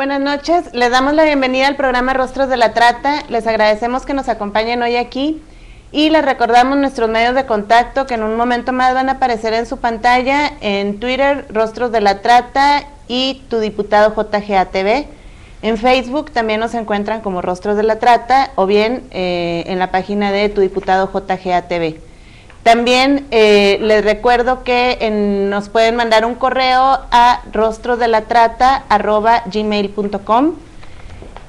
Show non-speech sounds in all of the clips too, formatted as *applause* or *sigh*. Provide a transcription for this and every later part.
Buenas noches. Les damos la bienvenida al programa Rostros de la Trata. Les agradecemos que nos acompañen hoy aquí y les recordamos nuestros medios de contacto que en un momento más van a aparecer en su pantalla en Twitter, Rostros de la Trata y tu diputado JGATV. En Facebook también nos encuentran como Rostros de la Trata o bien eh, en la página de tu diputado JGATV. También eh, les recuerdo que nos pueden mandar un correo a rostrosdelatrata.gmail.com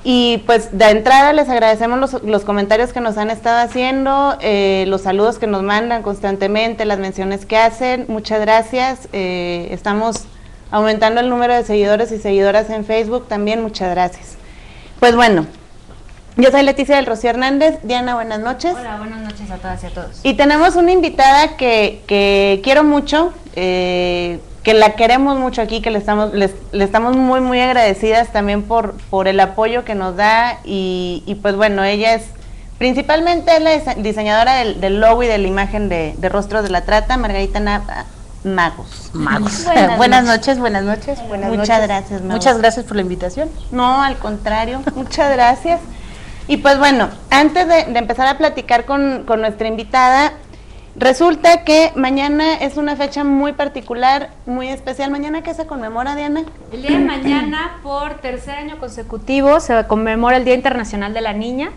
y pues de entrada les agradecemos los, comentarios que nos han estado haciendo, eh, los saludos que nos mandan constantemente, las menciones que hacen. Muchas gracias. Eh, estamos aumentando el número de seguidores y seguidoras en Facebook también. Muchas gracias. Pues bueno, yo soy Leticia del Rocío Hernández. Diana, buenas noches. Hola, buenas noches a todas y a todos. Y tenemos una invitada que, que quiero mucho, eh, que la queremos mucho aquí, que le estamos, le estamos muy, muy agradecidas también por, por el apoyo que nos da. Y, y pues bueno, ella es principalmente la diseñadora del, del, logo y de la imagen de, de Rostros de la Trata, Margarita Nava. Magos. Magos. *laughs* Buenas, buenas noches, buenas noches. Buenas Muchas noches. gracias, Magos. Muchas gracias por la invitación. No, al contrario, *laughs* muchas gracias. Y pues bueno, antes de, empezar a platicar con, nuestra invitada, resulta que mañana es una fecha muy particular, muy especial. ¿Mañana qué se conmemora, Diana? El día de mañana, por tercer año consecutivo, se conmemora el Día Internacional de la Niña.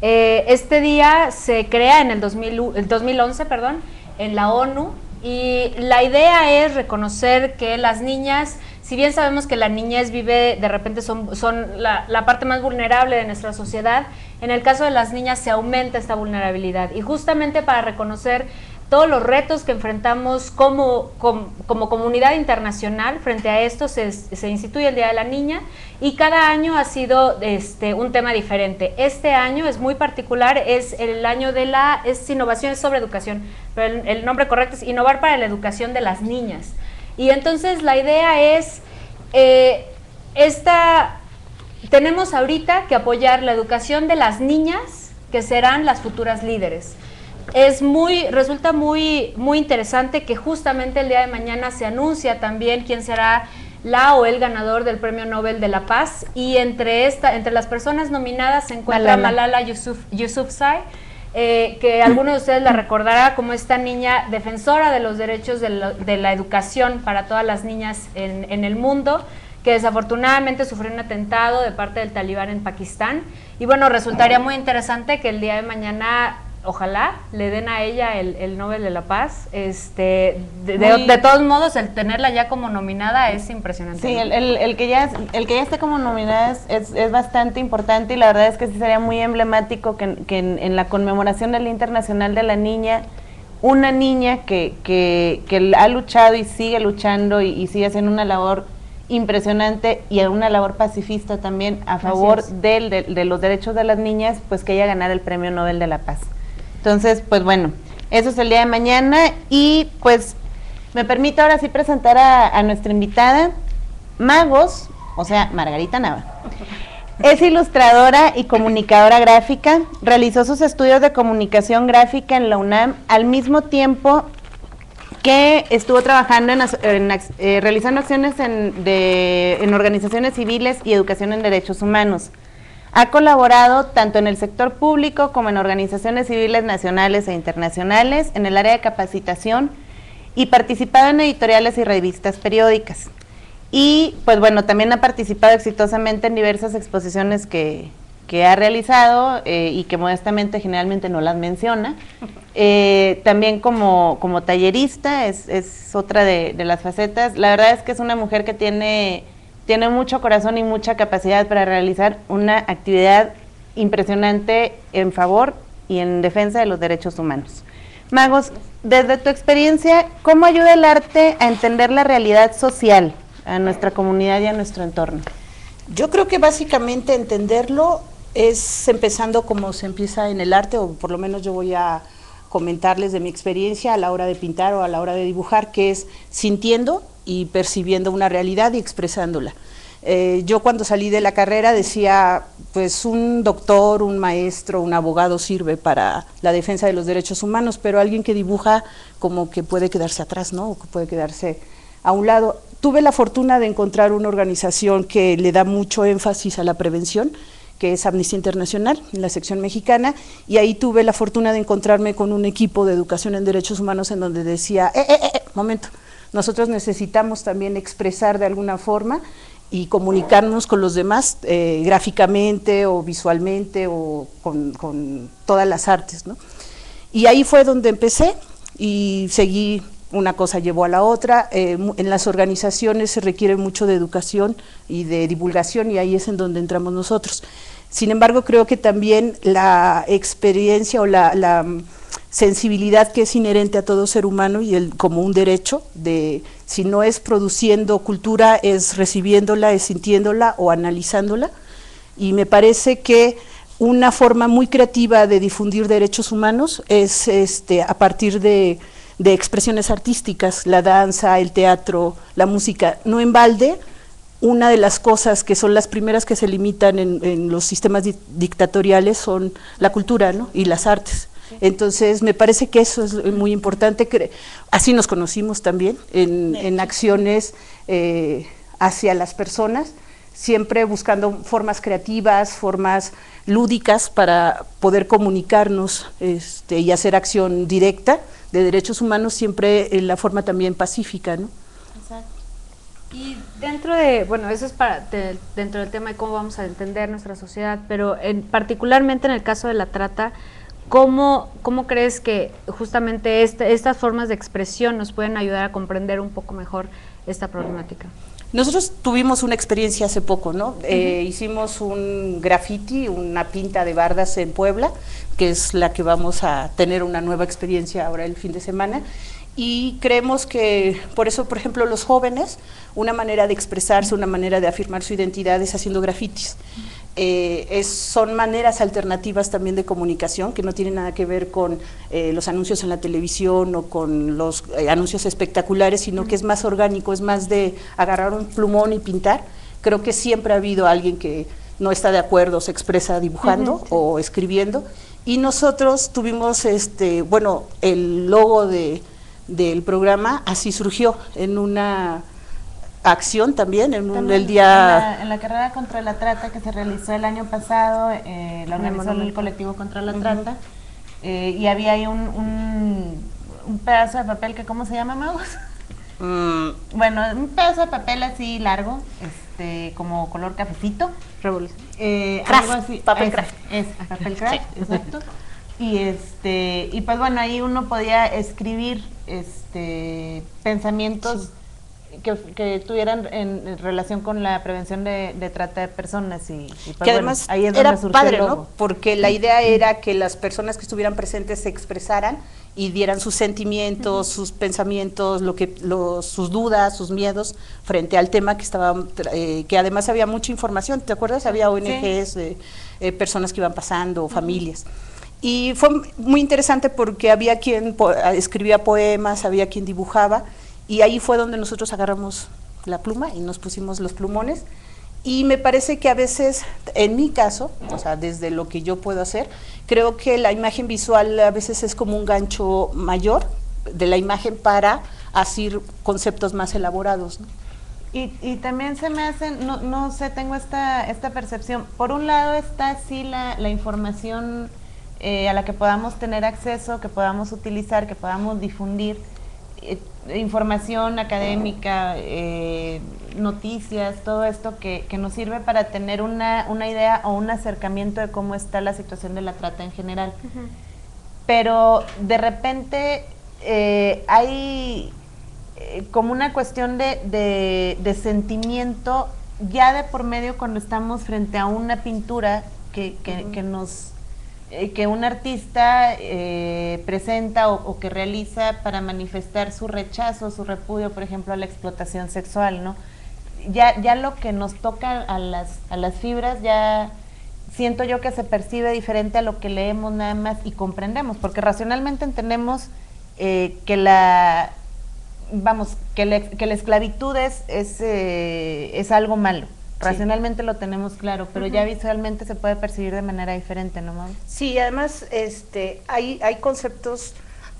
Eh, este día se crea en el, 2000, el 2011 perdón, en la ONU y la idea es reconocer que las niñas si bien sabemos que la niñez vive, de repente son, son la, parte más vulnerable de nuestra sociedad, en el caso de las niñas se aumenta esta vulnerabilidad. Y justamente para reconocer todos los retos que enfrentamos como, como, comunidad internacional frente a esto, se, instituye el Día de la Niña y cada año ha sido este, un tema diferente. Este año es muy particular, es el año de la es innovación sobre educación, pero el nombre correcto es innovar para la educación de las niñas. Y entonces la idea es, eh, esta, tenemos ahorita que apoyar la educación de las niñas que serán las futuras líderes. Es muy, resulta muy, muy interesante que justamente el día de mañana se anuncia también quién será la o el ganador del Premio Nobel de la Paz y entre, esta, entre las personas nominadas se encuentra Malala, Malala Yusuf, Yusufzai, eh, que alguno de ustedes la recordará como esta niña defensora de los derechos de, la educación para todas las niñas en, el mundo, que desafortunadamente sufrió un atentado de parte del talibán en Pakistán. Y bueno, resultaría muy interesante que el día de mañana, ojalá, le den a ella el, el Nobel de la Paz. Este, de, de, de, todos modos, el tenerla ya como nominada es impresionante. Sí, el, el, el que, ya, el que ya esté como nominada es, es, es, bastante importante y la verdad es que sí sería muy emblemático que, que en, en, la conmemoración del Internacional de la Niña, una niña que, que, que ha luchado y sigue luchando y, y sigue haciendo una labor impresionante y una labor pacifista también a favor de, de, de, los derechos de las niñas, pues que ella ganara el Premio Nobel de la Paz. Entonces, pues bueno, eso es el día de mañana y pues me permite ahora sí presentar a, nuestra invitada, Magos, o sea, Margarita Nava. Es ilustradora y comunicadora gráfica, realizó sus estudios de comunicación gráfica en la UNAM al mismo tiempo que estuvo trabajando en, en eh, realizando acciones en, de, en organizaciones civiles y educación en derechos humanos. Ha colaborado tanto en el sector público como en organizaciones civiles nacionales e internacionales en el área de capacitación y participado en editoriales y revistas periódicas. Y pues bueno, también ha participado exitosamente en diversas exposiciones que, que ha realizado eh, y que modestamente generalmente no las menciona. Eh, también como, como tallerista es, es otra de, de, las facetas. La verdad es que es una mujer que tiene, tiene mucho corazón y mucha capacidad para realizar una actividad impresionante en favor y en defensa de los derechos humanos. Magos, desde tu experiencia, ¿cómo ayuda el arte a entender la realidad social a nuestra comunidad y a nuestro entorno? Yo creo que básicamente entenderlo es empezando como se empieza en el arte, o por lo menos yo voy a comentarles de mi experiencia a la hora de pintar o a la hora de dibujar, que es sintiendo y percibiendo una realidad y expresándola. Eh, yo cuando salí de la carrera decía, pues un doctor, un maestro, un abogado sirve para la defensa de los derechos humanos, pero alguien que dibuja como que puede quedarse atrás, ¿no? O que puede quedarse a un lado. tuve la fortuna de encontrar una organización que le da mucho énfasis a la prevención, que es Amnistía Internacional, en la sección mexicana, y ahí tuve la fortuna de encontrarme con un equipo de educación en derechos humanos en donde decía, eh, eh, eh, momento, nosotros necesitamos también expresar de alguna forma y comunicarnos con los demás eh, gráficamente o visualmente o con, todas las artes. ¿no? Y ahí fue donde empecé y seguí, una cosa llevó a la otra. Eh, en las organizaciones se requiere mucho de educación y de divulgación y ahí es en donde entramos nosotros. Sin embargo, creo que también la experiencia o la sensibilidad que es inherente a todo ser humano y el, como un derecho de si no es produciendo cultura es recibiéndola, es sintiéndola o analizándola y me parece que una forma muy creativa de difundir derechos humanos es este a partir de, de expresiones artísticas, la danza, el teatro, la música, no en balde, una de las cosas que son las primeras que se limitan en, los sistemas dictatoriales son la cultura ¿no? y las artes. Entonces, me parece que eso es muy importante. Así nos conocimos también en, acciones eh, hacia las personas, siempre buscando formas creativas, formas lúdicas para poder comunicarnos este, y hacer acción directa de derechos humanos, siempre en la forma también pacífica, ¿no? Exacto. Y dentro de, bueno, eso es para dentro del tema de cómo vamos a entender nuestra sociedad, pero en, particularmente en el caso de la trata, ¿Cómo, ¿Cómo, crees que justamente este, estas formas de expresión nos pueden ayudar a comprender un poco mejor esta problemática? Nosotros tuvimos una experiencia hace poco, ¿no? Eh, hicimos un graffiti, una pinta de bardas en Puebla, que es la que vamos a tener una nueva experiencia ahora el fin de semana. Y creemos que, por eso, por ejemplo, los jóvenes, una manera de expresarse, una manera de afirmar su identidad es haciendo grafitis. Eh, es, son maneras alternativas también de comunicación que no tienen nada que ver con eh, los anuncios en la televisión o con los eh, anuncios espectaculares, sino que es más orgánico, es más de agarrar un plumón y pintar. Creo que siempre ha habido alguien que no está de acuerdo, se expresa dibujando o escribiendo. Y nosotros tuvimos, este, bueno, el logo de, del programa así surgió en una acción también en el día... En la, carrera contra la trata que se realizó el año pasado, eh, la organizó el colectivo contra la trata, eh, y había ahí un, un, pedazo de papel que, ¿cómo se llama, Magos? Mm. Bueno, un pedazo de papel así largo, este, como color cafecito. Revolución. Eh, algo así. Papel craft. Es, papel craft, exacto. Y este, y pues bueno, ahí uno podía escribir este pensamientos que, tuvieran en, relación con la prevención de, trata de personas y, pues que además ahí es era padre, ¿no? Porque la idea era que las personas que estuvieran presentes se expresaran y dieran sus sentimientos, sus pensamientos, lo que, sus dudas, sus miedos frente al tema que estaba, eh, que además había mucha información. ¿Te acuerdas? Había ONGs, eh, personas que iban pasando, familias. Y fue muy interesante porque había quien escribía poemas, había quien dibujaba y ahí fue donde nosotros agarramos la pluma y nos pusimos los plumones. Y me parece que a veces, en mi caso, o sea, desde lo que yo puedo hacer, creo que la imagen visual a veces es como un gancho mayor de la imagen para hacer conceptos más elaborados. Y, y, también se me hacen, no, no sé, tengo esta, esta percepción. Por un lado está así la, la información eh, a la que podamos tener acceso, que podamos utilizar, que podamos difundir eh, información académica, eh, noticias, todo esto que, nos sirve para tener una, idea o un acercamiento de cómo está la situación de la trata en general. Pero de repente eh, hay como una cuestión de, de, sentimiento ya de por medio cuando estamos frente a una pintura que, que nos eh, que un artista eh, presenta o, que realiza para manifestar su rechazo, su repudio, por ejemplo, a la explotación sexual, ¿no? Ya, ya lo que nos toca a las, a las fibras ya siento yo que se percibe diferente a lo que leemos nada más y comprendemos, porque racionalmente entendemos eh, que la vamos, que, que la esclavitud es, es, es algo malo Racionalmente lo tenemos claro, pero ya visualmente se puede percibir de manera diferente, ¿no, Sí, además este, hay, hay conceptos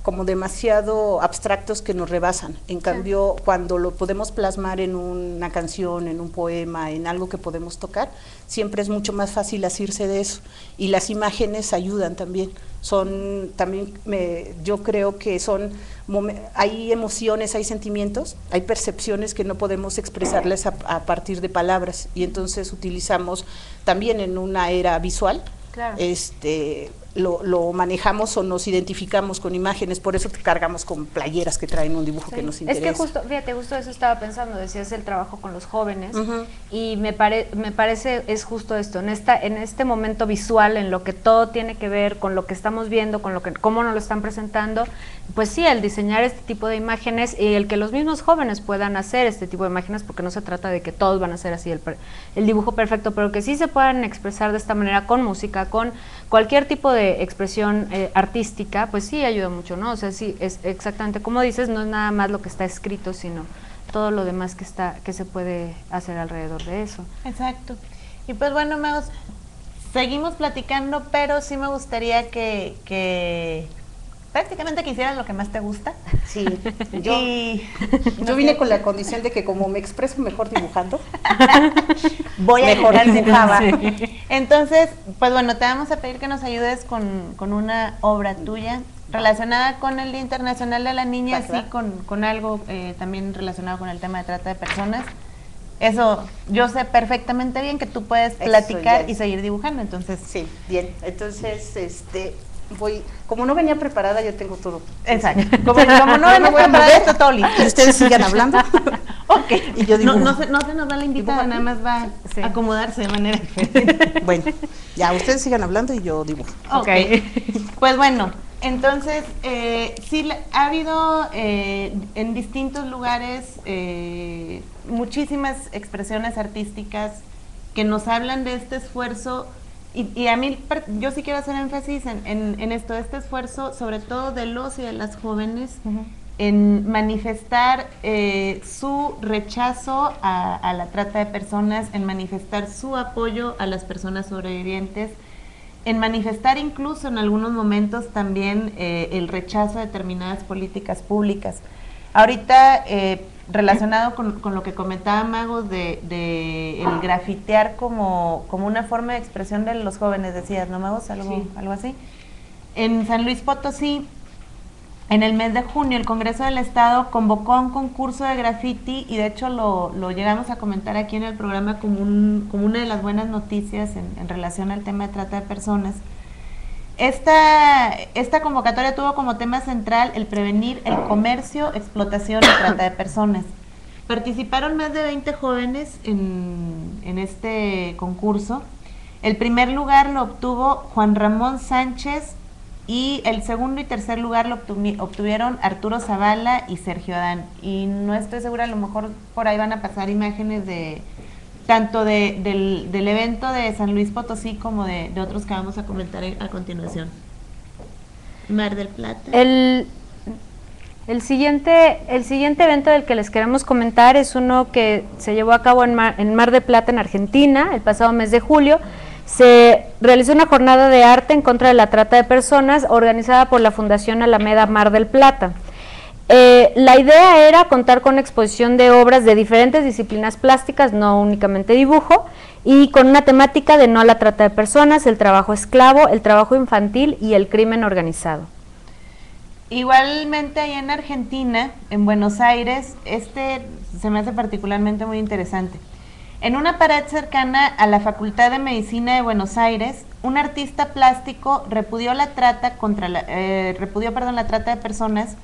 como demasiado abstractos que nos rebasan. En cambio, cuando lo podemos plasmar en una canción, en un poema, en algo que podemos tocar, siempre es mucho más fácil asirse de eso. Y las imágenes ayudan también. Son también, me, yo creo que son, hay emociones, hay sentimientos, hay percepciones que no podemos expresarles a, a partir de palabras. Y entonces utilizamos también en una era visual este, lo, lo, manejamos o nos identificamos con imágenes, por eso cargamos con playeras que traen un dibujo que nos interesa. Es que justo, fíjate, justo eso estaba pensando, decías el trabajo con los jóvenes y me, pare, me parece es justo esto, en esta en este momento visual en lo que todo tiene que ver con lo que estamos viendo, con lo que cómo nos lo están presentando, pues sí, el diseñar este tipo de imágenes y el que los mismos jóvenes puedan hacer este tipo de imágenes, porque no se trata de que todos van a hacer así el, el dibujo perfecto, pero que sí se puedan expresar de esta manera con música, con cualquier tipo de expresión eh, artística, pues sí ayuda mucho, ¿no? O sea, sí, es exactamente como dices, no es nada más lo que está escrito, sino todo lo demás que está que se puede hacer alrededor de eso. Exacto. Y pues bueno, seguimos platicando, pero sí me gustaría que, que prácticamente que hicieras lo que más te gusta. Sí, *laughs* yo, yo vine con la condición de que como me expreso mejor dibujando, *laughs* voy a mejorar dibujaba. Entonces, pues bueno, te vamos a pedir que nos ayudes con, con una obra tuya relacionada con el Día Internacional de la Niña, sí, con, con algo eh, también relacionado con el tema de trata de personas. Eso, yo sé perfectamente bien que tú puedes platicar y seguir dibujando, entonces. Sí, bien. Entonces, este, voy, como no venía preparada, ya tengo todo. Exacto. Como, no *laughs* venía preparada, esto todo. Y ustedes sigan hablando. *laughs* ok. Y yo digo, no, se, no se nos da la invitada, nada más va a acomodarse de manera *laughs* diferente. bueno, ya, ustedes sigan hablando y yo dibujo. Ok. pues bueno, entonces, eh, sí, ha habido eh, en distintos lugares eh, muchísimas expresiones artísticas que nos hablan de este esfuerzo y, a mí, yo sí quiero hacer énfasis en, en, esto, este esfuerzo, sobre todo de los y de las jóvenes, en manifestar eh, su rechazo a, la trata de personas, en manifestar su apoyo a las personas sobrevivientes, en manifestar incluso en algunos momentos también eh, el rechazo a determinadas políticas públicas. Ahorita, eh, relacionado con, con, lo que comentaba Mago de, de, el grafitear como, como una forma de expresión de los jóvenes, decías, ¿no, Magos? Algo, algo así. En San Luis Potosí, en el mes de junio, el Congreso del Estado convocó a un concurso de graffiti y de hecho lo, lo llegamos a comentar aquí en el programa como, un, como una de las buenas noticias en, en relación al tema de trata de personas esta, esta convocatoria tuvo como tema central el prevenir el comercio, explotación y trata de personas. Participaron más de 20 jóvenes en, en este concurso. El primer lugar lo obtuvo Juan Ramón Sánchez y el segundo y tercer lugar lo obtuvieron Arturo Zavala y Sergio Adán. Y no estoy segura, a lo mejor por ahí van a pasar imágenes de, tanto de, del, del, evento de San Luis Potosí como de, de, otros que vamos a comentar a continuación. Mar del Plata. El, el, siguiente, el siguiente evento del que les queremos comentar es uno que se llevó a cabo en Mar, en Mar del Plata, en Argentina, el pasado mes de julio. Se realizó una jornada de arte en contra de la trata de personas organizada por la Fundación Alameda Mar del Plata. Eh, la idea era contar con exposición de obras de diferentes disciplinas plásticas, no únicamente dibujo, y con una temática de no la trata de personas, el trabajo esclavo, el trabajo infantil y el crimen organizado. Igualmente allá en Argentina, en Buenos Aires, este se me hace particularmente muy interesante. En una pared cercana a la Facultad de Medicina de Buenos Aires, un artista plástico repudió la trata contra la, eh, repudió, perdón, la trata de personas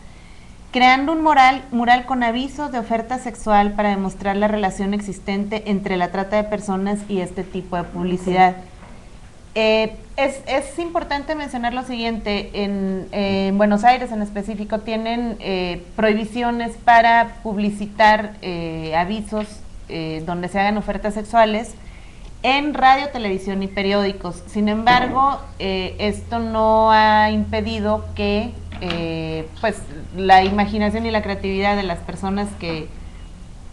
creando un mural, mural con avisos de oferta sexual para demostrar la relación existente entre la trata de personas y este tipo de publicidad. Eh, es, importante mencionar lo siguiente, en, Buenos Aires en específico tienen eh, prohibiciones para publicitar eh, avisos donde se hagan ofertas sexuales en radio, televisión y periódicos. Sin embargo, esto no ha impedido que eh, pues la imaginación y la creatividad de las personas que,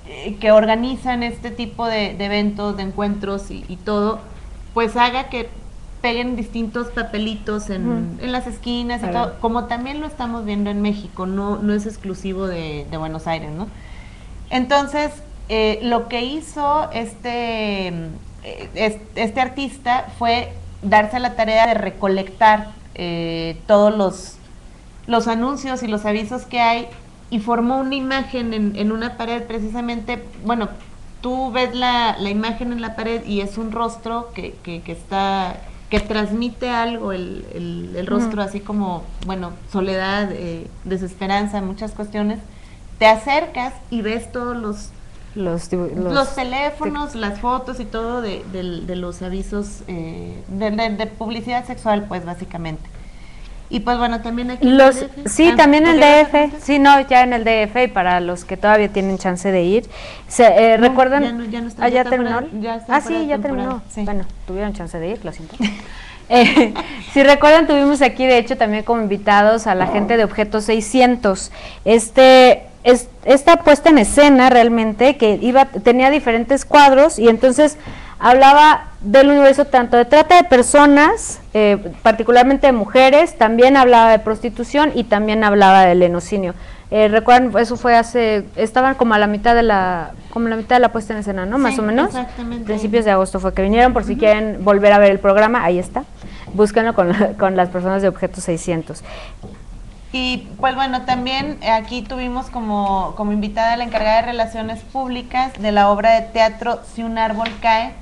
eh, que organizan este tipo de, eventos, de encuentros y, todo, pues haga que peguen distintos papelitos en, en las esquinas y todo, como también lo estamos viendo en México, no, no es exclusivo de, de Buenos Aires, ¿no? Entonces, eh, lo que hizo este, este artista fue darse la tarea de recolectar eh, todos los, los anuncios y los avisos que hay y formó una imagen en, en una pared precisamente, bueno, tú ves la, la, imagen en la pared y es un rostro que, que, que está que transmite algo el, el, el rostro, así como, bueno, soledad, eh, desesperanza, muchas cuestiones, te acercas y ves todos los los, los, los teléfonos, las fotos y todo de, de, de los avisos eh, de, de, publicidad sexual, pues básicamente. Y pues bueno, también aquí... Los, en el DF. Sí, ah, también en el DF, sí, no, ya en el DF y para los que todavía tienen chance de ir. Se, eh, no, ¿Recuerdan? Ya, no, ya, no está, ¿Ah, ya, terminó? Ya ah, sí, ya terminó. Sí. Bueno, tuvieron chance de ir, lo siento. *laughs* Eh, si recuerdan, tuvimos aquí, de hecho, también como invitados a la gente de Objetos 600. Este, es, esta puesta en escena realmente, que iba tenía diferentes cuadros y entonces hablaba del universo tanto de trata de personas, eh, particularmente de mujeres, también hablaba de prostitución y también hablaba del lenocinio. Eh, recuerdan, eso fue hace, estaban como a la mitad de la, como la mitad de la puesta en escena, ¿no? Sí, Más o menos. Exactamente. Principios de agosto fue que vinieron, por si uh -huh. quieren volver a ver el programa, ahí está. Búsquenlo con, con las personas de Objetos 600. Y pues bueno, también aquí tuvimos como, como invitada a la encargada de Relaciones Públicas de la obra de teatro Si un árbol cae,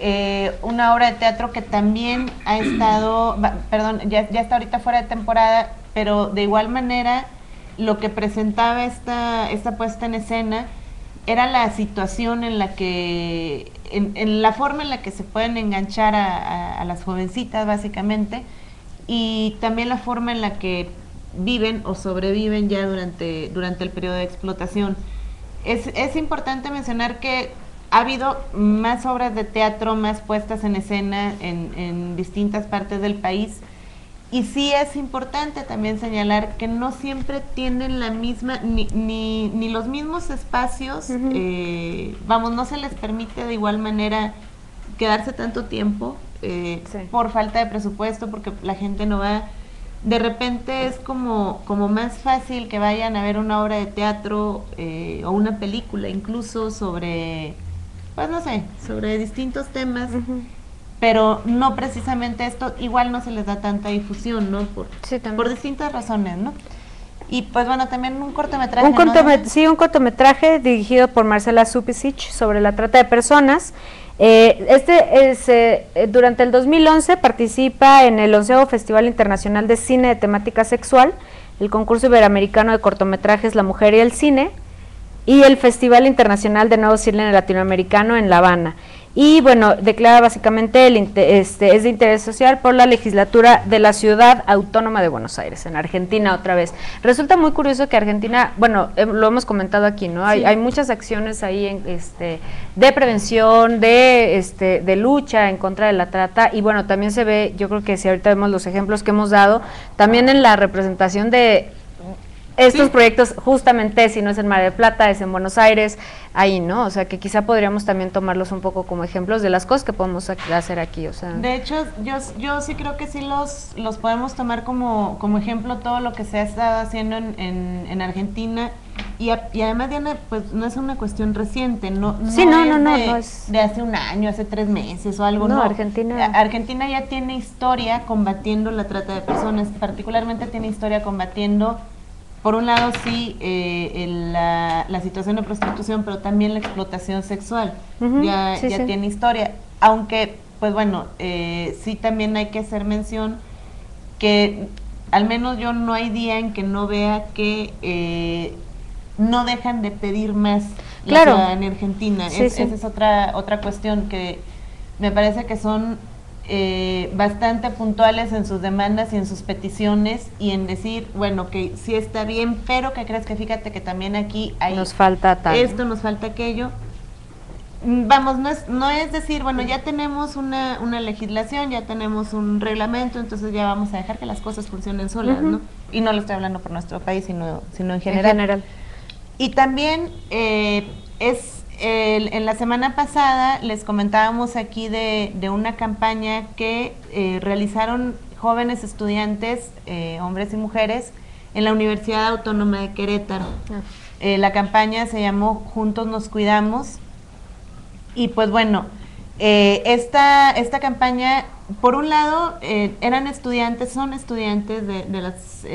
eh, una obra de teatro que también ha estado, perdón, ya, está ahorita fuera de temporada, pero de igual manera lo que presentaba esta, esta puesta en escena era la situación en la que, en, la forma en la que se pueden enganchar a, a, a, las jovencitas básicamente y también la forma en la que viven o sobreviven ya durante, durante el periodo de explotación. Es, es importante mencionar que ha habido más obras de teatro, más puestas en escena en, en distintas partes del país, y sí es importante también señalar que no siempre tienen la misma, ni, ni, ni los mismos espacios, uh -huh. eh, vamos, no se les permite de igual manera quedarse tanto tiempo eh, sí. por falta de presupuesto, porque la gente no va. De repente es como, como más fácil que vayan a ver una obra de teatro eh, o una película incluso sobre, pues no sé, sobre distintos temas. Uh -huh pero no precisamente esto, igual no se les da tanta difusión, ¿no? Por, sí, por distintas razones, ¿no? Y pues bueno, también un cortometraje. Un cortomet ¿no? Sí, un cortometraje dirigido por Marcela Supisic sobre la trata de personas. Eh, este es, eh, durante el 2011 participa en el onceavo Festival Internacional de Cine de Temática Sexual, el concurso iberoamericano de cortometrajes La Mujer y el Cine y el Festival Internacional de Nuevo Cine Latinoamericano en La Habana y bueno, declara básicamente el este, es de interés social por la legislatura de la ciudad autónoma de Buenos Aires, en Argentina otra vez. Resulta muy curioso que Argentina, bueno, eh, lo hemos comentado aquí, ¿no? Hay, hay muchas acciones ahí en, este, de prevención, de, este, de lucha en contra de la trata y bueno, también se ve, yo creo que si ahorita vemos los ejemplos que hemos dado, también en la representación de estos sí. proyectos justamente si no es en Mar del Plata, es en Buenos Aires, ahí, ¿no? O sea, que quizá podríamos también tomarlos un poco como ejemplos de las cosas que podemos hacer aquí, o sea. De hecho, yo, yo sí creo que sí los, los podemos tomar como, como ejemplo todo lo que se ha estado haciendo en, en, en Argentina y, a, y, además, Diana, pues no es una cuestión reciente, no, no, sí, no, es no, no, de, no es... de hace un año, hace tres meses o algo, no. no. Argentina... Argentina ya tiene historia combatiendo la trata de personas, particularmente tiene historia combatiendo por un lado sí eh, el, la, la, situación de prostitución, pero también la explotación sexual. Uh -huh, ya sí, ya sí. tiene historia. Aunque, pues bueno, eh, sí también hay que hacer mención que al menos yo no hay día en que no vea que eh, no dejan de pedir más claro. la en Argentina. Sí, es, esa es otra, otra cuestión que me parece que son eh, bastante puntuales en sus demandas y en sus peticiones y en decir, bueno, que sí está bien, pero que crees que fíjate que también aquí hay nos falta tal. esto, nos falta aquello. Vamos, no es, no es decir, bueno, ya tenemos una, una legislación, ya tenemos un reglamento, entonces ya vamos a dejar que las cosas funcionen solas, uh -huh. ¿no? Y no lo estoy hablando por nuestro país, sino, sino en general. En general. Y también eh, es en la semana pasada les comentábamos aquí de, una campaña que eh, realizaron jóvenes estudiantes, eh, hombres y mujeres, en la Universidad Autónoma de Querétaro. Ah. Eh, la campaña se llamó Juntos nos cuidamos. Y pues bueno, esta, esta campaña, por un lado, eran estudiantes, son estudiantes de, de las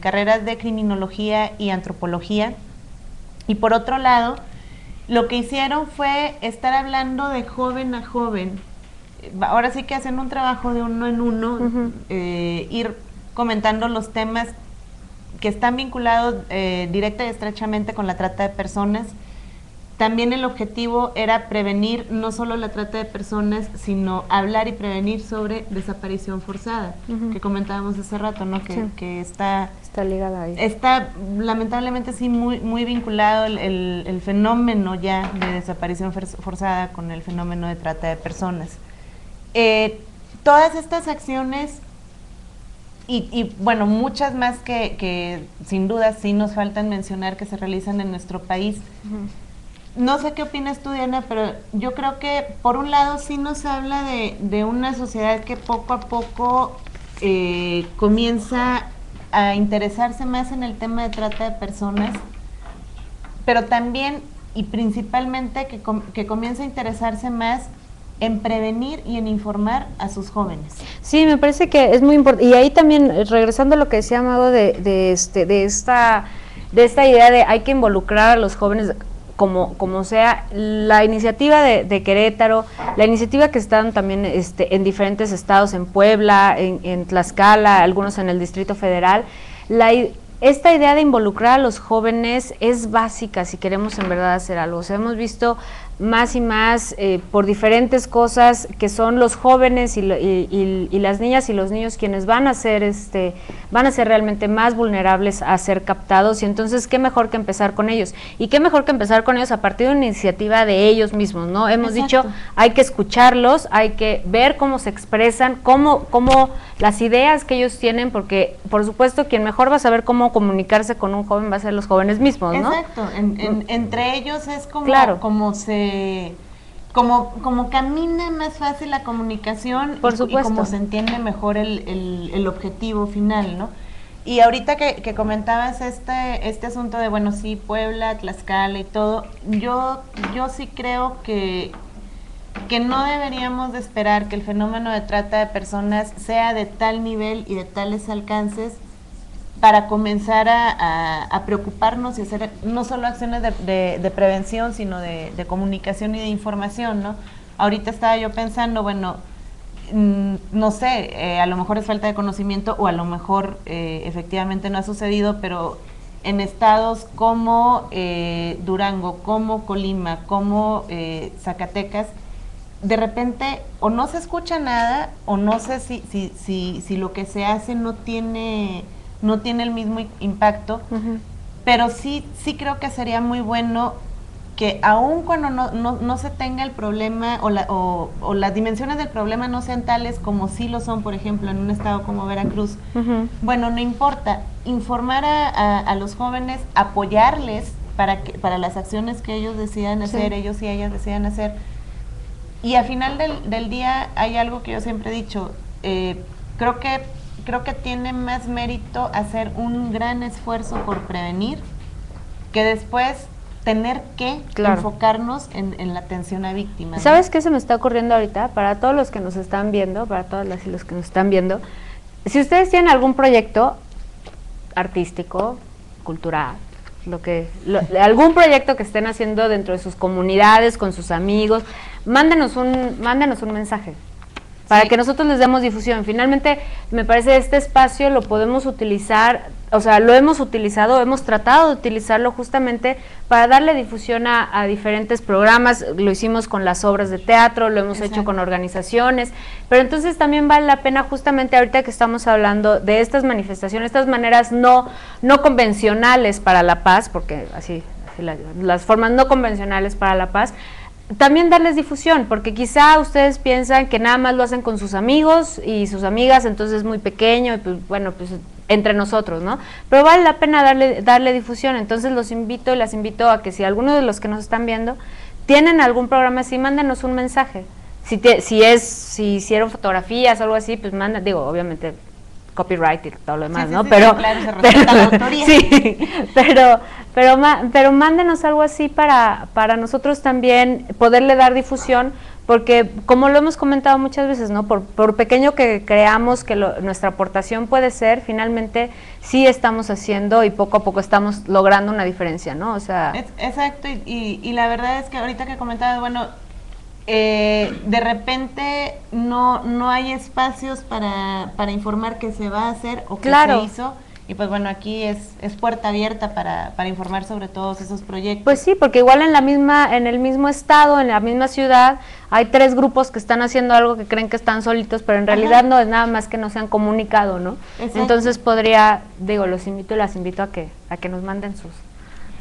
carreras de criminología y antropología. Y por otro lado, lo que hicieron fue estar hablando de joven a joven. Ahora sí que hacen un trabajo de uno en uno, eh, ir comentando los temas que están vinculados eh, directa y estrechamente con la trata de personas también el objetivo era prevenir no solo la trata de personas, sino hablar y prevenir sobre desaparición forzada, que comentábamos hace rato, ¿no? Que, está... Está ligada ahí. Está lamentablemente sí muy, muy vinculado el, fenómeno ya de desaparición forzada con el fenómeno de trata de personas. Eh, todas estas acciones y, bueno, muchas más que, sin duda sí nos faltan mencionar que se realizan en nuestro país no sé qué opinas tú, Diana, pero yo creo que por un lado sí nos habla de, una sociedad que poco a poco eh, comienza a interesarse más en el tema de trata de personas, pero también y principalmente que, comienza a interesarse más en prevenir y en informar a sus jóvenes. Sí, me parece que es muy importante. Y ahí también, regresando a lo que decía de, de, este, de, esta, de esta idea de hay que involucrar a los jóvenes, como, como sea, la iniciativa de, Querétaro, la iniciativa que están también este, en diferentes estados, en Puebla, en, en Tlaxcala, algunos en el Distrito Federal, la, esta idea de involucrar a los jóvenes es básica si queremos en verdad hacer algo. O sea, hemos visto más y más eh, por diferentes cosas que son los jóvenes y, las niñas y los niños quienes van a ser este van a ser realmente más vulnerables a ser captados. Y entonces qué mejor que empezar con ellos. Y qué mejor que empezar con ellos a partir de una iniciativa de ellos mismos no hemos dicho hay que escucharlos hay que ver cómo se expresan cómo cómo las ideas que ellos tienen porque por supuesto quien mejor va a saber cómo comunicarse con un joven va a ser los jóvenes mismos no exacto. Entre ellos es como claro. como se como, como camina más fácil la comunicación Por y, como se entiende mejor el, el, objetivo final, ¿no? Y ahorita que, que, comentabas este, este asunto de, bueno, sí, Puebla, Tlaxcala y todo, yo, yo sí creo que, que no deberíamos de esperar que el fenómeno de trata de personas sea de tal nivel y de tales alcances para comenzar a, preocuparnos y hacer no solo acciones de, prevención, sino de, comunicación y de información, ¿no? Ahorita estaba yo pensando, bueno, mm, no sé, eh, a lo mejor es falta de conocimiento o a lo mejor eh, efectivamente no ha sucedido, pero en estados como eh, Durango, como Colima, como Zacatecas, de repente o no se escucha nada o no sé si, si, si, si lo que se hace no tiene no tiene el mismo impacto, pero sí, sí creo que sería muy bueno que aun cuando no, no, se tenga el problema o, la, o, las dimensiones del problema no sean tales como sí lo son, por ejemplo, en un estado como Veracruz, bueno, no importa, informar a, los jóvenes, apoyarles para, que, para las acciones que ellos decidan hacer, ellos y ellas decidan hacer. Y al final del, del, día hay algo que yo siempre he dicho, eh, creo que creo que tiene más mérito hacer un gran esfuerzo por prevenir que después tener que enfocarnos en, la atención a víctimas. ¿Sabes qué se me está ocurriendo ahorita? Para todos los que nos están viendo, para todas las y los que nos están viendo, si ustedes tienen algún proyecto artístico, cultural, lo que algún proyecto que estén haciendo dentro de sus comunidades, con sus amigos, mándenos un mándenos un mensaje para que nosotros les demos difusión. Finalmente, me parece este espacio lo podemos utilizar, o sea, lo hemos utilizado, hemos tratado de utilizarlo justamente para darle difusión a, diferentes programas, lo hicimos con las obras de teatro, lo hemos hecho con organizaciones, pero entonces también vale la pena justamente ahorita que estamos hablando de estas manifestaciones, estas maneras no, no convencionales para la paz, porque así, las formas no convencionales para la paz, también darles difusión, porque quizá ustedes piensan que nada más lo hacen con sus amigos y sus amigas, entonces es muy pequeño, y pues bueno, pues entre nosotros, ¿no? Pero vale la pena darle, darle difusión, entonces los invito y las invito a que si alguno de los que nos están viendo tienen algún programa así, mándenos un mensaje. Si, si es, si hicieron fotografías o algo así, pues manden, digo, obviamente copyright y todo lo demás, ¿no? pero, pero, pero, pero, mándenos algo así para, para nosotros también poderle dar difusión, porque como lo hemos comentado muchas veces, ¿no? Por, por pequeño que creamos que nuestra aportación puede ser, finalmente sí estamos haciendo y poco a poco estamos logrando una diferencia, ¿no? O sea... exacto, y, y la verdad es que ahorita que comentaba, bueno, eh, de repente no, no hay espacios para, para informar qué se va a hacer o qué se hizo. Y pues bueno, aquí es, es puerta abierta para, para informar sobre todos esos proyectos. Pues sí, porque igual en la misma, en el mismo estado, en la misma ciudad, hay tres grupos que están haciendo algo que creen que están solitos, pero en realidad no es nada más que no se han comunicado, ¿no? Entonces podría, digo, los invito y las invito a que, a que nos manden sus,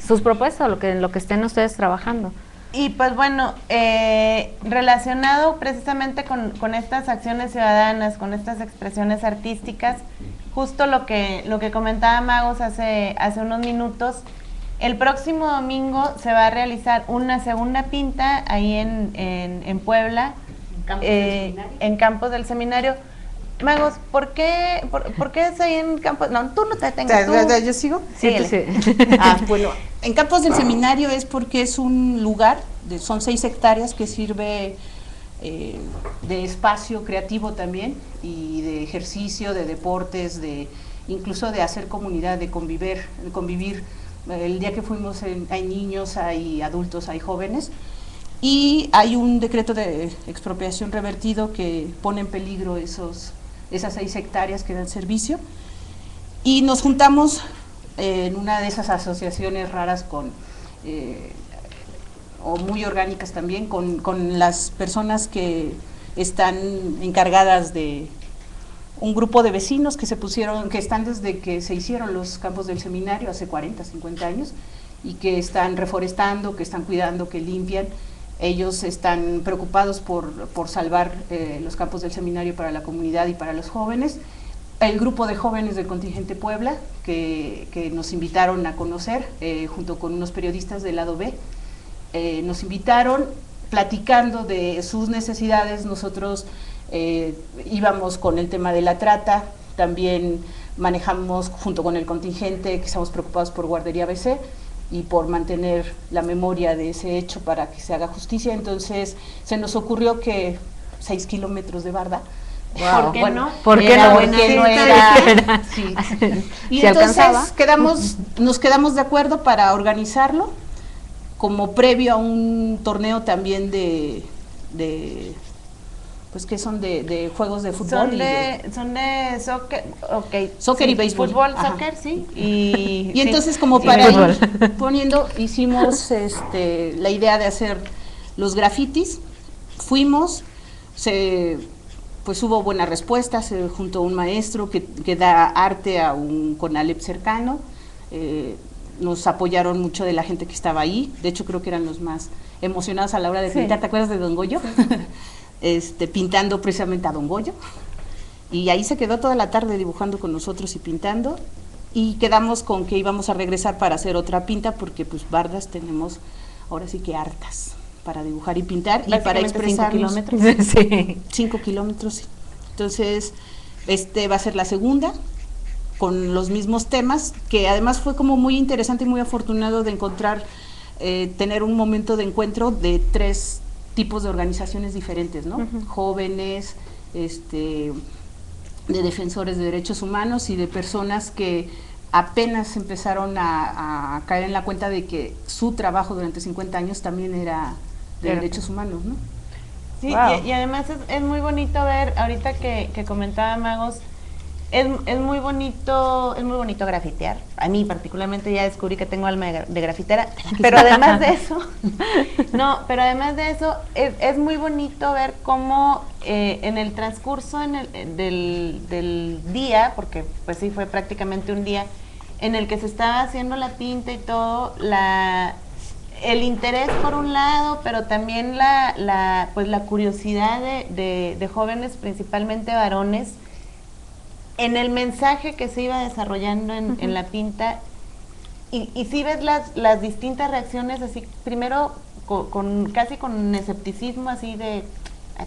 sus propuestas, lo que, lo que estén ustedes trabajando. Y pues bueno, eh, relacionado precisamente con, con, estas acciones ciudadanas, con estas expresiones artísticas, justo lo que, lo que comentaba Magos hace, hace unos minutos, el próximo domingo se va a realizar una segunda pinta ahí en, en, Puebla, eh, en Campos del Seminario. Magos, ¿por qué, por, qué es ahí en Campos? No, tú no te tengas. ¿Yo sigo? Sí, sí. *laughs* Ah, bueno, en Campos del Seminario es porque es un lugar, de, son seis hectáreas que sirve eh, de espacio creativo también y de ejercicio, de deportes, de incluso de hacer comunidad, de convivir, de convivir. El día que fuimos hay niños, hay adultos, hay jóvenes y hay un decreto de expropiación revertido que pone en peligro esos esas seis hectáreas que dan servicio. Y nos juntamos en una de esas asociaciones raras con, eh, o muy orgánicas también, con, con las personas que están encargadas de un grupo de vecinos que se pusieron, que están desde que se hicieron los campos del seminario hace 40, 50 años y que están reforestando, que están cuidando, que limpian ellos están preocupados por, por salvar eh, los campos del seminario para la comunidad y para los jóvenes. El grupo de jóvenes del contingente Puebla, que, que nos invitaron a conocer, eh, junto con unos periodistas del lado B, eh, nos invitaron platicando de sus necesidades. Nosotros íbamos con el tema de la trata, también manejamos junto con el contingente que estamos preocupados por Guardería BC y por mantener la memoria de ese hecho para que se haga justicia. Entonces se nos ocurrió que seis kilómetros de barda. ¿Por qué no? ¿Por qué no? Porque no era, sí. *laughs* Y entonces quedamos, nos quedamos de acuerdo para organizarlo como previo a un torneo también de, de pues que son de, de juegos de fútbol. Son de, son de soccer, okay. Soccer y béisbol. Fútbol, soccer, sí. Y, *laughs* y entonces como para ir *laughs* poniendo, hicimos este, la idea de hacer los grafitis, fuimos, se, pues hubo buena respuesta, se juntó un maestro que, que da arte a un CONALEP cercano, eh, nos apoyaron mucho de la gente que estaba ahí, de hecho creo que eran los más emocionados a la hora de pintar, ¿te acuerdas de Don Goyo? *laughs* este, pintando precisamente a Don Goyo. Y ahí se quedó toda la tarde dibujando con nosotros y pintando. Y quedamos con que íbamos a regresar para hacer otra pinta, porque pues bardas tenemos ahora sí que hartas para dibujar y pintar y para expresar. *laughs* Cinco kilómetros. sí. Cinco kilómetros, Entonces, este va a ser la segunda con los mismos temas, que además fue como muy interesante y muy afortunado de encontrar, eh, tener un momento de encuentro de tres tipos de organizaciones diferentes, ¿no? Jóvenes, este, de defensores de derechos humanos y de personas que apenas empezaron a, caer en la cuenta de que su trabajo durante 50 años también era de derechos humanos, ¿no? Sí, y, además es, muy bonito ver, ahorita que, que comentaba Magos, es, es, muy bonito, es muy bonito grafitear. A mí particularmente ya descubrí que tengo alma de, grafitera, *laughs* pero además de *laughs* eso, *laughs* no, pero además de eso, es, es muy bonito ver cómo eh, en el transcurso en el, del, del, día, porque pues sí fue prácticamente un día, en el que se estaba haciendo la pinta y todo, la el interés por un lado, pero también la, la pues la curiosidad de, de, de jóvenes, principalmente varones, en el mensaje que se iba desarrollando en, en la pinta, y, y si ves las, las distintas reacciones, así, primero con, casi con escepticismo así de ah,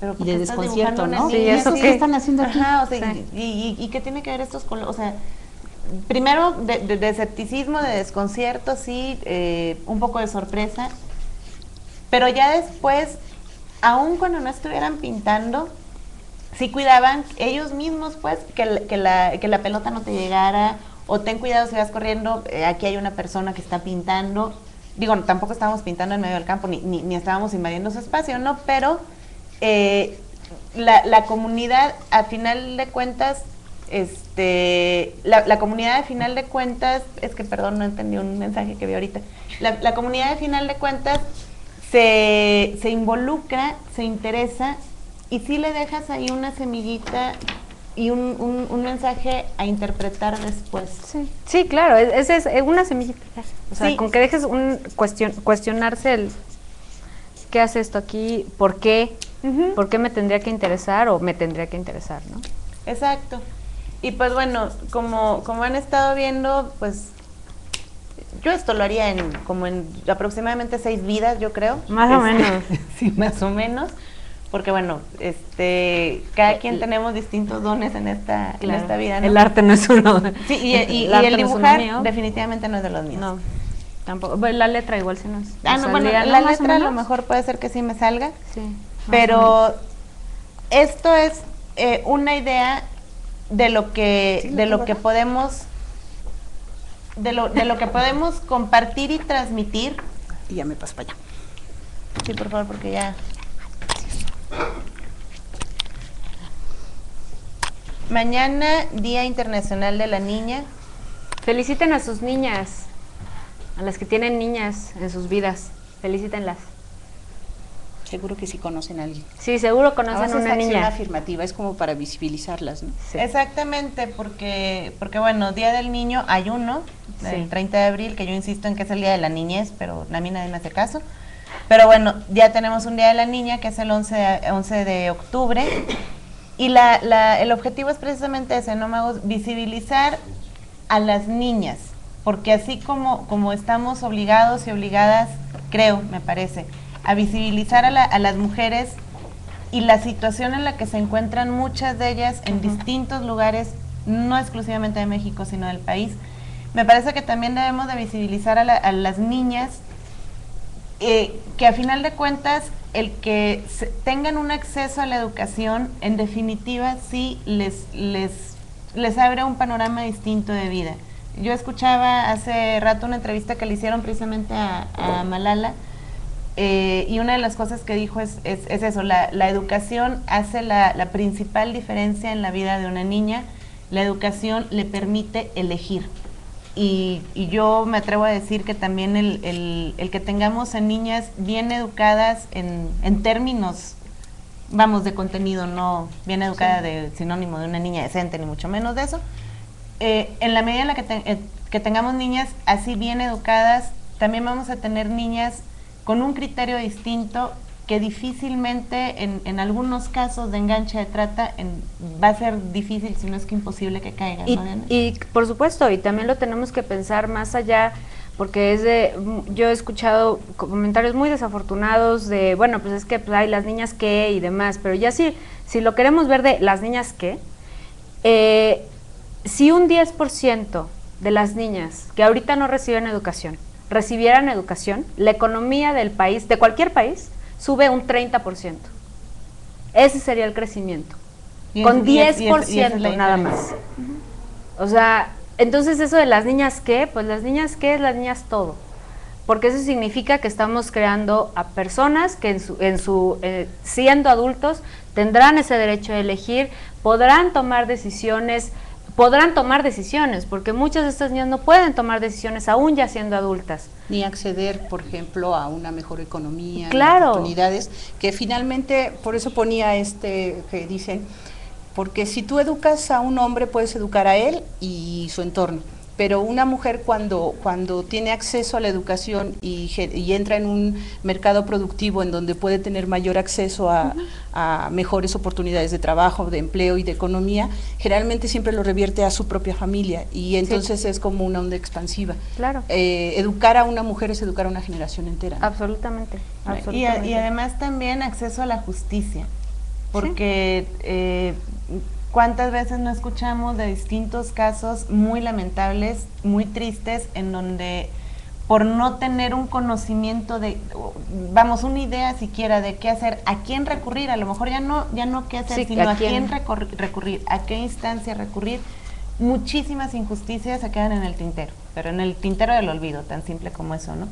pero ¿por de desconcierto, ¿no? Sí, eso ¿Qué están haciendo aquí? o sea, y, y, qué tiene que ver estos colores? O sea, primero de, escepticismo, de desconcierto, sí, eh, un poco de sorpresa, pero ya después, aun cuando no estuvieran pintando, sí cuidaban ellos mismos, pues, que, que, la, que la pelota no te llegara, o ten cuidado si vas corriendo, eh, aquí hay una persona que está pintando. Digo, tampoco estábamos pintando en medio del campo, ni, ni, estábamos invadiendo su espacio, ¿no? Pero eh, la, la, comunidad, a final de cuentas, este, la, la, comunidad de final de cuentas, es que perdón, no entendí un mensaje que vi ahorita. La, la comunidad de final de cuentas se, se involucra, se interesa y si le dejas ahí una semillita y un, un, mensaje a interpretar después. Sí, sí claro, esa es, una semillita. O sea, con que dejes un cuestion, cuestionarse el qué hace esto aquí, por qué, por qué me tendría que interesar o me tendría que interesar, ¿no? Exacto. Y pues bueno, como, como han estado viendo, pues yo esto lo haría en como en aproximadamente seis vidas, yo creo. Más o menos. *laughs* sí, más o menos porque bueno, este, cada quien tenemos distintos dones en esta, en esta vida. El arte no es uno. Sí, y, el, dibujar definitivamente no es de los míos. No, tampoco. la letra igual si nos. Ah, no, bueno, la letra a lo mejor puede ser que sí me salga. Sí. Pero esto es eh, una idea de lo que, de lo que podemos, de lo, de lo que podemos compartir y transmitir. Y ya me paso para allá. Sí, por favor, porque ya Mañana, Día Internacional de la Niña. Feliciten a sus niñas, a las que tienen niñas en sus vidas. Felicítenlas. Seguro que sí conocen a alguien. Sí, seguro conocen a una niña. afirmativa, es como para visibilizarlas, ¿no? Exactamente, porque, porque bueno, Día del Niño hay uno, el 30 de abril, que yo insisto en que es el Día de la Niñez, pero a mí nadie me hace caso. Pero bueno, ya tenemos un Día de la Niña, que es el 11 de, 11 de octubre. Y la, la, el objetivo es precisamente ese, ¿no, Magos? Visibilizar a las niñas. Porque así como, como estamos obligados y obligadas, creo, me parece, a visibilizar a, a las mujeres y la situación en la que se encuentran muchas de ellas en distintos lugares, no exclusivamente de México, sino del país, me parece que también debemos de visibilizar a, a las niñas eh, que a final de cuentas el que tengan un acceso a la educación, en definitiva, sí les, les, les abre un panorama distinto de vida. Yo escuchaba hace rato una entrevista que le hicieron precisamente a, Malala eh, y una de las cosas que dijo es, es, eso, la, la, educación hace la, la principal diferencia en la vida de una niña, la educación le permite elegir. Y, yo me atrevo a decir que también el, el, que tengamos a niñas bien educadas en, en, términos, vamos, de contenido, no bien educada de sinónimo de una niña decente, ni mucho menos de eso, eh, en la medida en la que, eh, que tengamos niñas así bien educadas, también vamos a tener niñas con un criterio distinto que difícilmente en, en, algunos casos de enganche de trata va a ser difícil, si no es que imposible que caigan. Y, y, por supuesto, y también lo tenemos que pensar más allá, porque es de, yo he escuchado comentarios muy desafortunados de, bueno, pues es que pues, hay las niñas que y demás, pero ya sí, si lo queremos ver de las niñas que, eh, si un 10% de las niñas que ahorita no reciben educación, recibieran educación, la economía del país, de cualquier país, sube un 30%. Ese sería el crecimiento. con 10% nada más. O sea, entonces eso de las niñas qué, pues las niñas qué es las niñas todo. Porque eso significa que estamos creando a personas que en su, en su eh, siendo adultos tendrán ese derecho de elegir, podrán tomar decisiones podrán tomar decisiones, porque muchas de estas niñas no pueden tomar decisiones aún ya siendo adultas. Ni acceder, por ejemplo, a una mejor economía, claro. oportunidades, que finalmente, por eso ponía este que dicen, porque si tú educas a un hombre, puedes educar a él y su entorno. Pero una mujer cuando, cuando tiene acceso a la educación y, y, entra en un mercado productivo en donde puede tener mayor acceso a, a, mejores oportunidades de trabajo, de empleo y de economía, generalmente siempre lo revierte a su propia familia y entonces es como una onda expansiva. Claro. Eh, educar a una mujer es educar a una generación entera. Absolutamente. Y, y, además también acceso a la justicia, porque... Eh, ¿Cuántas veces no escuchamos de distintos casos muy lamentables, muy tristes, en donde por no tener un conocimiento de, vamos, una idea siquiera de qué hacer, a quién recurrir, a lo mejor ya no, ya no qué hacer, sino a quién, recurrir, a qué instancia recurrir, muchísimas injusticias se quedan en el tintero, pero en el tintero del olvido, tan simple como eso, ¿no?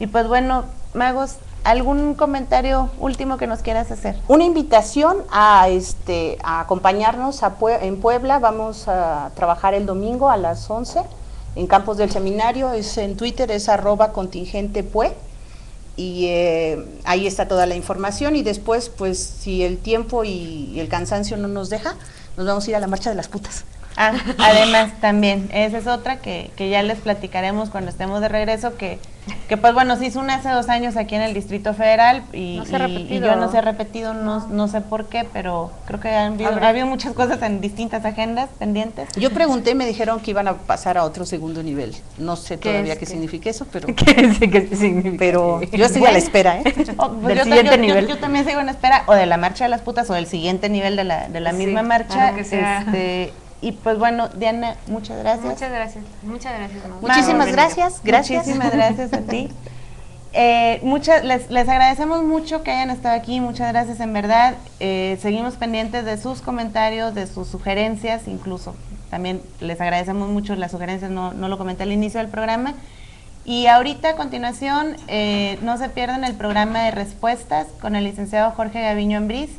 Y pues bueno, magos, ¿Algún comentario último que nos quieras hacer? Una invitación a, este, a acompañarnos a en Puebla. Vamos a trabajar el domingo a las 11 en Campos del Seminario. Es en Twitter, es arroba contingente Y eh, ahí está toda la información. Y después, pues, si el tiempo y el cansancio no nos deja, nos vamos a ir a la marcha de las putas. Ah, además también, esa es otra que, que ya les platicaremos cuando estemos de regreso, que que pues bueno, se hizo una hace dos años aquí en el Distrito Federal y, yo no se he repetido, no, no sé por qué, pero creo que han habido, ha habido muchas cosas en distintas agendas pendientes. Yo pregunté, me dijeron que iban a pasar a otro segundo nivel. No sé todavía qué, significa eso, pero... *laughs* ¿Qué, significa? Pero yo estoy a la espera, ¿eh? Oh, *laughs* pues del siguiente nivel. Yo, también sigo en espera o de la marcha de las putas o del siguiente nivel de la, de la misma marcha. Este, y pues bueno, Diana, muchas gracias. Muchas gracias, muchas gracias. Muchísimas gracias, gracias. Muchísimas gracias a ti. *laughs* Eh, muchas, les, les, agradecemos mucho que hayan estado aquí, muchas gracias en verdad. Eh, seguimos pendientes de sus comentarios, de sus sugerencias, incluso también les agradecemos mucho las sugerencias, no, no lo comenté al inicio del programa. Y ahorita a continuación, eh, no se pierdan el programa de respuestas con el licenciado Jorge Gaviño Ambriz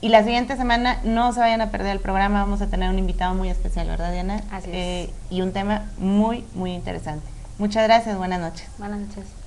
y la siguiente semana no se vayan a perder el programa, vamos a tener un invitado muy especial, ¿verdad Diana? Así es. y un tema muy, muy interesante. Muchas gracias, buenas noches. Buenas noches.